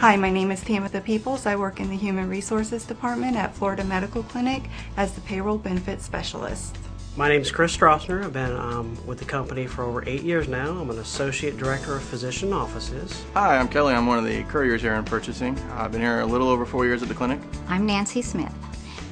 Hi, my name is Tamitha Peoples. I work in the Human Resources Department at Florida Medical Clinic as the Payroll Benefits Specialist. My name is Chris Strassner. I've been um, with the company for over eight years now. I'm an Associate Director of Physician Offices. Hi, I'm Kelly. I'm one of the couriers here in purchasing. I've been here a little over four years at the clinic. I'm Nancy Smith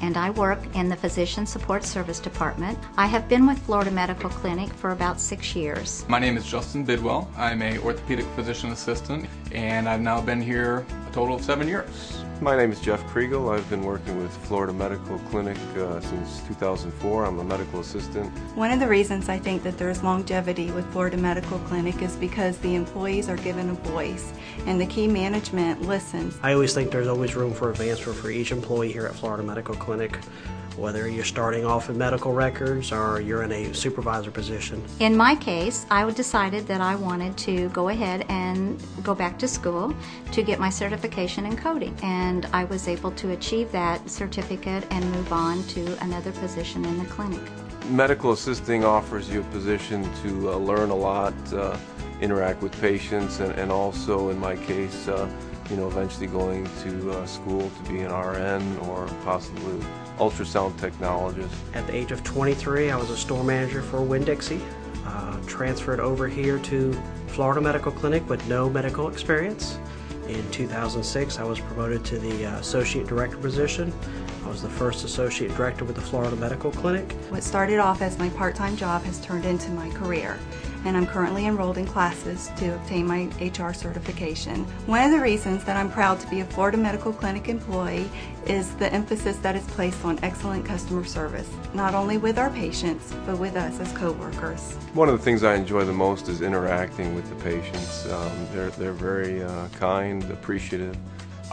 and I work in the Physician Support Service Department. I have been with Florida Medical Clinic for about six years. My name is Justin Bidwell. I'm a orthopedic physician assistant and I've now been here total of seven years. My name is Jeff Kriegel. I've been working with Florida Medical Clinic uh, since 2004. I'm a medical assistant. One of the reasons I think that there's longevity with Florida Medical Clinic is because the employees are given a voice and the key management listens. I always think there's always room for advancement for each employee here at Florida Medical Clinic whether you're starting off in medical records or you're in a supervisor position. In my case, I decided that I wanted to go ahead and go back to school to get my certification in coding. And I was able to achieve that certificate and move on to another position in the clinic. Medical assisting offers you a position to uh, learn a lot, uh, interact with patients, and, and, also, in my case, uh, you know, eventually going to uh, school to be an RN or possibly ultrasound technologist. At the age of 23, I was a store manager for Winn-Dixie. Uh, transferred over here to Florida Medical Clinic with no medical experience. In 2006, I was promoted to the uh, associate director position. I was the first associate director with the Florida Medical Clinic. What started off as my part-time job has turned into my career and I'm currently enrolled in classes to obtain my HR certification. One of the reasons that I'm proud to be a Florida Medical Clinic employee is the emphasis that is placed on excellent customer service, not only with our patients, but with us as co-workers. One of the things I enjoy the most is interacting with the patients. Um, they're, they're very uh, kind, appreciative.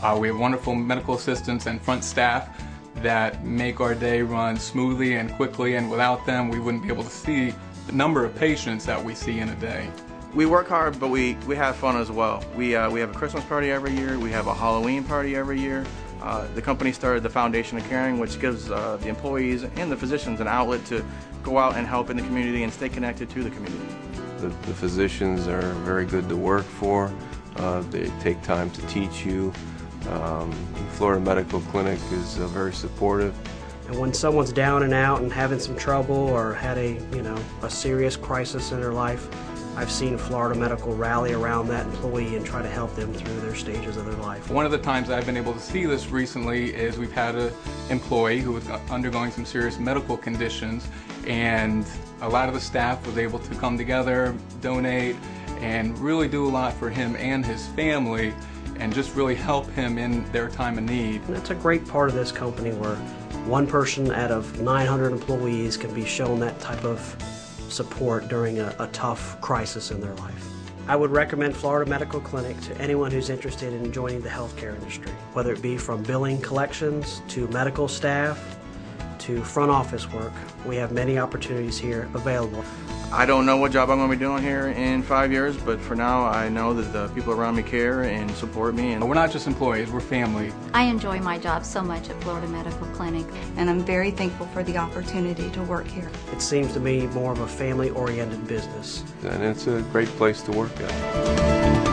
Uh, we have wonderful medical assistants and front staff that make our day run smoothly and quickly and without them we wouldn't be able to see the number of patients that we see in a day. We work hard, but we, we have fun as well. We, uh, we have a Christmas party every year, we have a Halloween party every year. Uh, the company started the Foundation of Caring, which gives uh, the employees and the physicians an outlet to go out and help in the community and stay connected to the community. The, the physicians are very good to work for. Uh, they take time to teach you. Um, Florida Medical Clinic is uh, very supportive. And when someone's down and out and having some trouble or had a, you know, a serious crisis in their life, I've seen Florida Medical rally around that employee and try to help them through their stages of their life. One of the times I've been able to see this recently is we've had an employee who was undergoing some serious medical conditions and a lot of the staff was able to come together, donate, and really do a lot for him and his family and just really help him in their time of need. And that's a great part of this company where one person out of 900 employees can be shown that type of support during a, a, tough crisis in their life. I would recommend Florida Medical Clinic to anyone who's interested in joining the healthcare industry, whether it be from billing collections to medical staff to front office work. We have many opportunities here available. I don't know what job I'm going to be doing here in five years, but for now I know that the people around me care and support me. And we're not just employees, we're family. I enjoy my job so much at Florida Medical Clinic. And I'm very thankful for the opportunity to work here. It seems to me more of a family-oriented business. And it's a great place to work at.